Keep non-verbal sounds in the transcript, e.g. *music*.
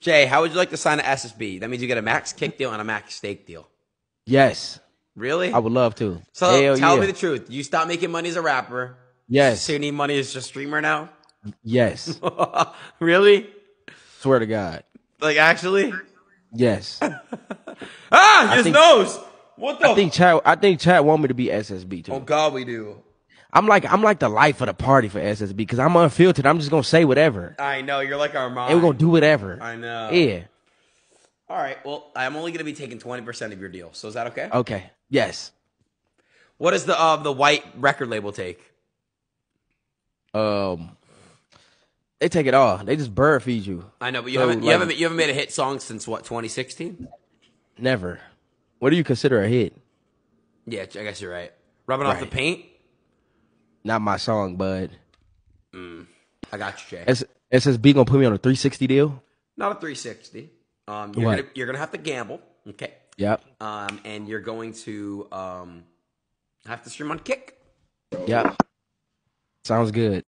Jay, how would you like to sign an SSB? That means you get a max kick deal and a max Stake deal. Yes, Really? I would love to. so Hell tell yeah. me the truth. You stop making money as a rapper. Yes, So you need money as just streamer now? yes. *laughs* really? Swear to God. Like actually? Yes. *laughs* Ah, his think- nose. What the? I think Chad. I think Chad want me to be SSB too. oh God, we do. I'm like I'm like the life of the party for SSB because I'm unfiltered. I'm just gonna say whatever, I know you're like our mom. and we're gonna do whatever. I know. Yeah. All right. Well, I'm only gonna be taking twenty percent of your deal. So is that okay? Okay. Yes. What does the uh, the white record label take? Um. They take it all. They just bird feed you. I know, but you So, haven't you like- haven't you haven't made a hit song since what 2016? Never. What do you consider a hit? Yeah, I guess you're right. Rubbing off the paint. Not my song, bud. I got you, Jay. S- SSB gonna put me on a 360 deal. Not a 360. Um, you're What? gonna you're gonna have to gamble. Okay. Yep. Um, and you're going to um have to stream on Kick. Yep. Sounds good.